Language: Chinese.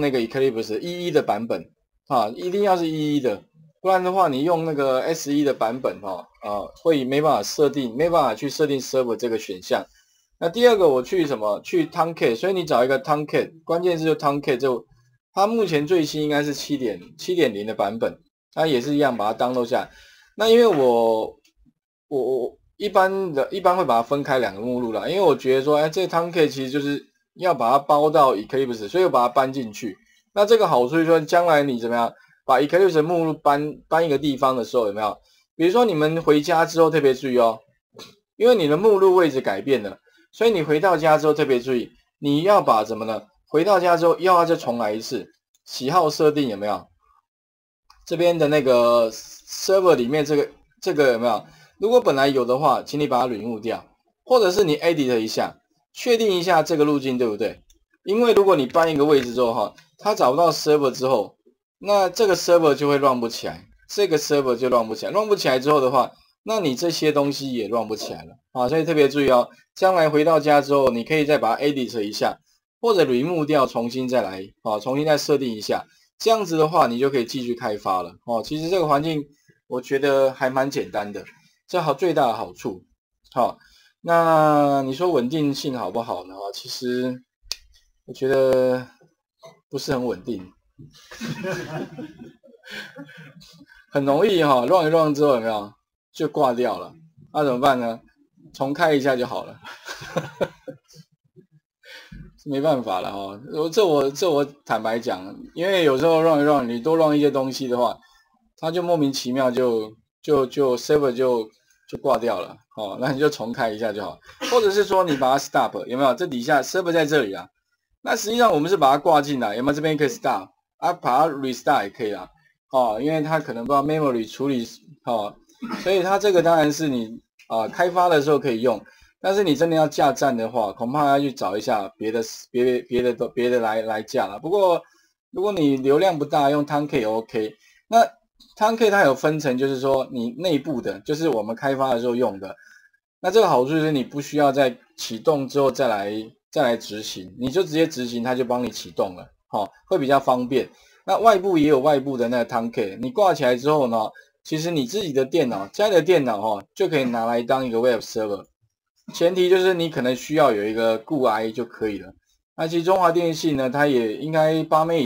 那个 Eclipse 一一的版本啊，一定要是一一的，不然的话你用那个 S 一的版本哈啊会没办法设定，没办法去设定 Server 这个选项。那第二个我去什么？去 Tomcat，所以你找一个 Tomcat，关键字就 Tomcat，就它目前最新应该是七点七点零的版本，它也是一样把它 download 下。那因为我我我一般的一般会把它分开两个目录啦，因为我觉得说，哎，这 Tomcat 其实就是要把它包到 Eclipse，所以我把它搬进去。那这个好处就是说，将来你怎么样把 Eclipse 目录搬搬一个地方的时候，有没有？比如说你们回家之后特别注意哦，因为你的目录位置改变了。所以你回到家之后特别注意，你要把怎么呢？回到家之后又要再重来一次喜好设定有没有？这边的那个 server 里面这个这个有没有？如果本来有的话，请你把它领悟掉，或者是你 edit 一下，确定一下这个路径对不对？因为如果你搬一个位置之后哈，它找不到 server 之后，那这个 server 就会乱不起来，这个 server 就乱不起来，乱不起来之后的话。那你这些东西也乱不起来了啊，所以特别注意哦。将来回到家之后，你可以再把它 edit 一下，或者 remove 掉，重新再来啊，重新再设定一下。这样子的话，你就可以继续开发了哦。其实这个环境我觉得还蛮简单的，这好最大的好处。好，那你说稳定性好不好呢？其实我觉得不是很稳定，很容易哈，乱一乱之后有没有？就挂掉了，那怎么办呢？重开一下就好了，没办法了哦。我这我这我坦白讲，因为有时候乱一乱你多乱一些东西的话，它就莫名其妙就就就 server 就就挂掉了哦。那你就重开一下就好，或者是说你把它 stop 有没有？这底下 serve 在这里啊。那实际上我们是把它挂进来，有没有？这边可以 stop 啊，把它 restart 也可以啦。哦，因为它可能不知道 memory 处理哦。所以它这个当然是你啊开发的时候可以用，但是你真的要架站的话，恐怕要去找一下别的别别的都别的来来架了。不过如果你流量不大，用 t a n k 也 OK。那 t a n k 它有分成，就是说你内部的，就是我们开发的时候用的。那这个好处就是你不需要在启动之后再来再来执行，你就直接执行，它就帮你启动了，好，会比较方便。那外部也有外部的那个 t a n k 你挂起来之后呢？其实你自己的电脑，家里的电脑哈，就可以拿来当一个 Web Server，前提就是你可能需要有一个固 I 就可以了。那其实中华电信呢，它也应该八妹。